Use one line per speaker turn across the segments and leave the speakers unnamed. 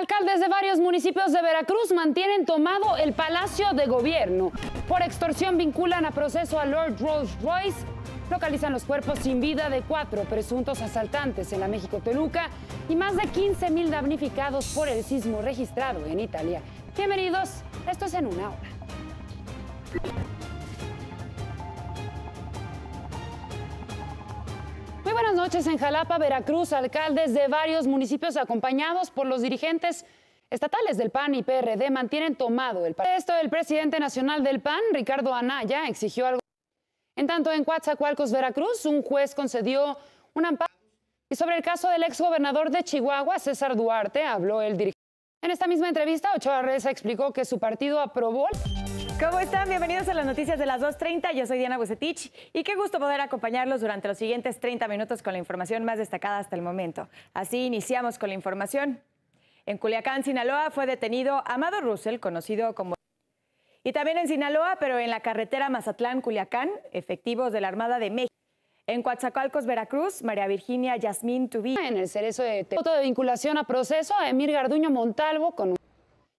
Alcaldes de varios municipios de Veracruz mantienen tomado el Palacio de Gobierno. Por extorsión vinculan a proceso a Lord Rolls Royce. Localizan los cuerpos sin vida de cuatro presuntos asaltantes en la México-Toluca y más de 15 mil damnificados por el sismo registrado en Italia. Bienvenidos, esto es en una hora. Buenas noches en Jalapa, Veracruz, alcaldes de varios municipios acompañados por los dirigentes estatales del PAN y PRD mantienen tomado el Esto el presidente nacional del PAN, Ricardo Anaya, exigió algo. En tanto, en Coatzacoalcos, Veracruz, un juez concedió un amparo. Y sobre el caso del exgobernador de Chihuahua, César Duarte, habló el dirigente. En esta misma entrevista, Ochoa Reza explicó que su partido aprobó.
¿Cómo están? Bienvenidos a las noticias de las 2.30. Yo soy Diana Bucetich y qué gusto poder acompañarlos durante los siguientes 30 minutos con la información más destacada hasta el momento. Así iniciamos con la información. En Culiacán, Sinaloa, fue detenido Amado Russell, conocido como... Y también en Sinaloa, pero en la carretera Mazatlán-Culiacán, efectivos de la Armada de México. En Coatzacoalcos, Veracruz, María Virginia Yasmín Tubí.
En el cerezo de foto de vinculación a proceso a Emir Garduño Montalvo con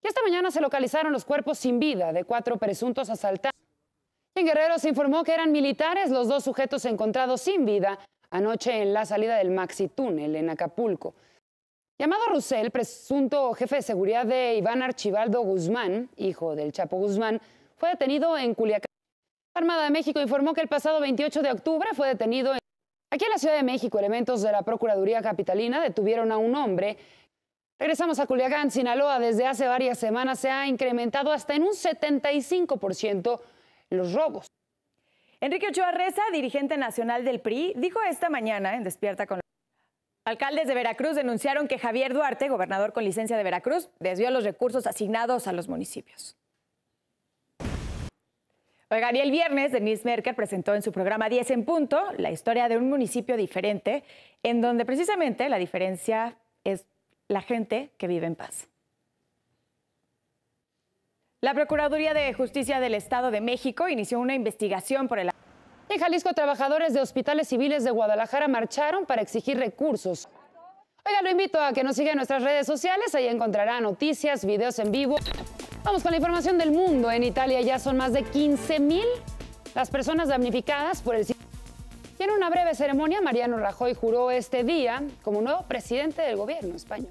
y esta mañana se localizaron los cuerpos sin vida de cuatro presuntos asaltantes. En Guerrero se informó que eran militares los dos sujetos encontrados sin vida anoche en la salida del Maxi Túnel en Acapulco. Llamado Rusel, presunto jefe de seguridad de Iván Archibaldo Guzmán, hijo del Chapo Guzmán, fue detenido en Culiacán. La Armada de México informó que el pasado 28 de octubre fue detenido en... Aquí en la Ciudad de México, elementos de la Procuraduría Capitalina detuvieron a un hombre Regresamos a Culiacán, Sinaloa. Desde hace varias semanas se ha incrementado hasta en un 75% los robos.
Enrique Ochoa Reza, dirigente nacional del PRI, dijo esta mañana en Despierta con Alcaldes de Veracruz denunciaron que Javier Duarte, gobernador con licencia de Veracruz, desvió los recursos asignados a los municipios. Oigan, y el viernes Denise Merker presentó en su programa 10 en punto la historia de un municipio diferente, en donde precisamente la diferencia es la gente que vive en paz. La Procuraduría de Justicia del Estado de México inició una investigación por el...
En Jalisco, trabajadores de hospitales civiles de Guadalajara marcharon para exigir recursos. Oiga, lo invito a que nos siga en nuestras redes sociales, ahí encontrará noticias, videos en vivo. Vamos con la información del mundo. En Italia ya son más de 15 mil las personas damnificadas por el y en una breve ceremonia, Mariano Rajoy juró este día como nuevo presidente del gobierno español.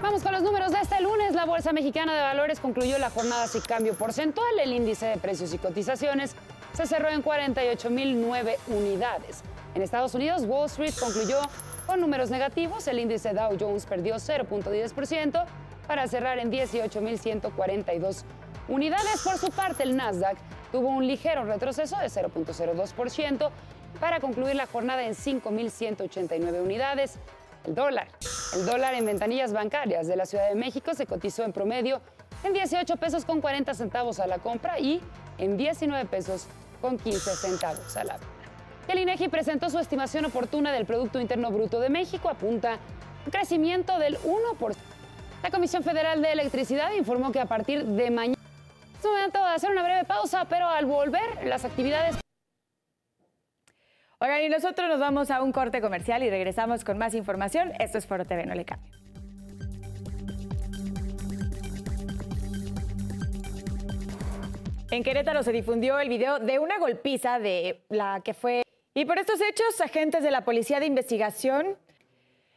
Vamos con los números de este lunes. La Bolsa Mexicana de Valores concluyó la jornada sin cambio porcentual. El índice de precios y cotizaciones se cerró en 48.009 unidades. En Estados Unidos, Wall Street concluyó con números negativos. El índice Dow Jones perdió 0.10% para cerrar en 18.142 unidades. Por su parte, el Nasdaq tuvo un ligero retroceso de 0.02% para concluir la jornada en 5.189 unidades. El dólar. El dólar en ventanillas bancarias de la Ciudad de México se cotizó en promedio en 18 pesos con 40 centavos a la compra y en 19 pesos con 15 centavos a la venta. El INEGI presentó su estimación oportuna del Producto Interno Bruto de México, apunta un crecimiento del 1%. La Comisión Federal de Electricidad informó que a partir de mañana es momento de hacer una breve pausa, pero al volver, las actividades.
Oigan, y nosotros nos vamos a un corte comercial y regresamos con más información. Esto es Foro TV, no le cambie. En Querétaro se difundió el video de una golpiza de la que fue... Y por estos hechos, agentes de la Policía de Investigación...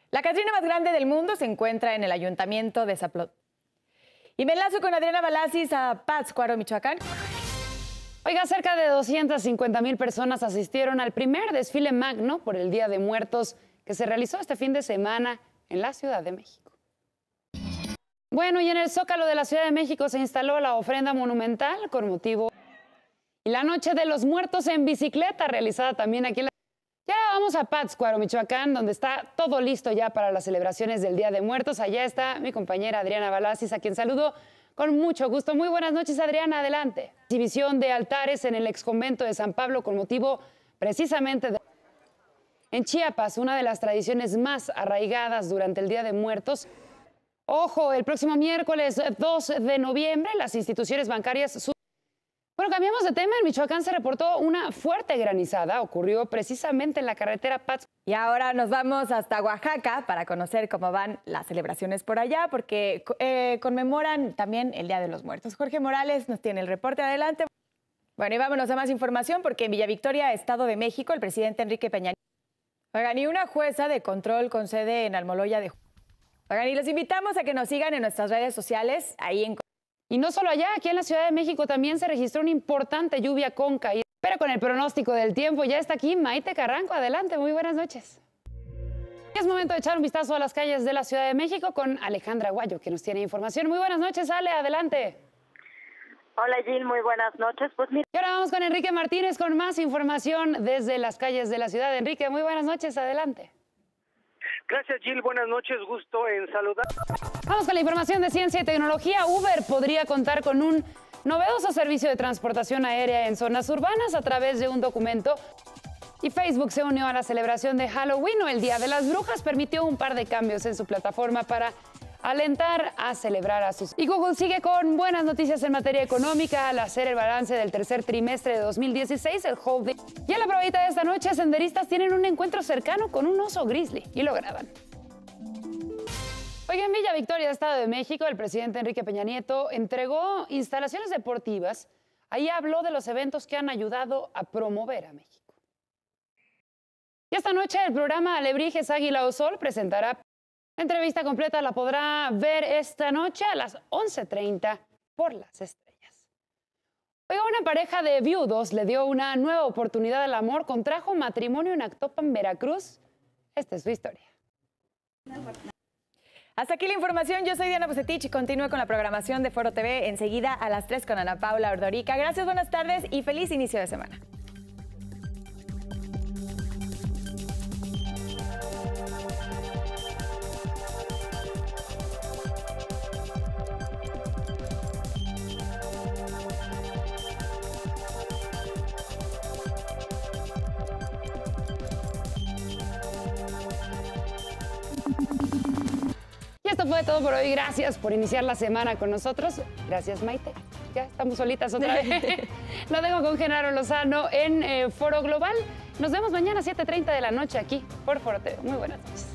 La Catrina más grande del mundo se encuentra en el ayuntamiento de Zaplot. Y me enlazo con Adriana Balasis a Pátzcuaro, Michoacán.
Oiga, cerca de 250 mil personas asistieron al primer desfile magno por el Día de Muertos que se realizó este fin de semana en la Ciudad de México. Bueno, y en el Zócalo de la Ciudad de México se instaló la ofrenda monumental con motivo y la Noche de los Muertos en bicicleta, realizada también aquí en la y ahora vamos a Pátzcuaro, Michoacán, donde está todo listo ya para las celebraciones del Día de Muertos. Allá está mi compañera Adriana Balasis, a quien saludo con mucho gusto. Muy buenas noches, Adriana, adelante. Exhibición de altares en el exconvento de San Pablo con motivo precisamente de... En Chiapas, una de las tradiciones más arraigadas durante el Día de Muertos. Ojo, el próximo miércoles 2 de noviembre las instituciones bancarias... Bueno, cambiamos de tema. En Michoacán se reportó una fuerte granizada. Ocurrió precisamente en la carretera Paz.
Y ahora nos vamos hasta Oaxaca para conocer cómo van las celebraciones por allá, porque eh, conmemoran también el Día de los Muertos. Jorge Morales nos tiene el reporte. Adelante. Bueno, y vámonos a más información, porque en Villa Victoria, Estado de México, el presidente Enrique Peña. Oigan, y una jueza de control con sede en Almoloya de. Oigan, y los invitamos a que nos sigan en nuestras redes sociales, ahí en
y no solo allá, aquí en la Ciudad de México también se registró una importante lluvia con caída. Pero con el pronóstico del tiempo ya está aquí Maite Carranco. Adelante, muy buenas noches. Es momento de echar un vistazo a las calles de la Ciudad de México con Alejandra Guayo, que nos tiene información. Muy buenas noches, Ale, adelante.
Hola Gil, muy buenas noches. Pues
Y ahora vamos con Enrique Martínez con más información desde las calles de la ciudad. Enrique, muy buenas noches, adelante.
Gracias, Jill. Buenas noches. Gusto en saludar.
Vamos con la información de ciencia y tecnología. Uber podría contar con un novedoso servicio de transportación aérea en zonas urbanas a través de un documento. Y Facebook se unió a la celebración de Halloween o el Día de las Brujas. Permitió un par de cambios en su plataforma para alentar a celebrar a sus... Y Google sigue con buenas noticias en materia económica al hacer el balance del tercer trimestre de 2016, el holding. Y en la probadita de esta noche, senderistas tienen un encuentro cercano con un oso grizzly y lo graban. Hoy en Villa Victoria, Estado de México, el presidente Enrique Peña Nieto entregó instalaciones deportivas. Ahí habló de los eventos que han ayudado a promover a México. Y esta noche el programa Alebrijes Águila o Sol presentará entrevista completa la podrá ver esta noche a las 11.30 por las estrellas. Oiga, una pareja de viudos le dio una nueva oportunidad al amor, contrajo matrimonio en Actopan, Veracruz. Esta es su historia.
Hasta aquí la información. Yo soy Diana Bucetich y continúo con la programación de Foro TV enseguida a las 3 con Ana Paula Ordorica. Gracias, buenas tardes y feliz inicio de semana.
Fue todo por hoy. Gracias por iniciar la semana con nosotros. Gracias, Maite. Ya estamos solitas otra vez. Lo dejo con Genaro Lozano en eh, Foro Global. Nos vemos mañana a 7.30 de la noche aquí por Foro TV. Muy buenas noches.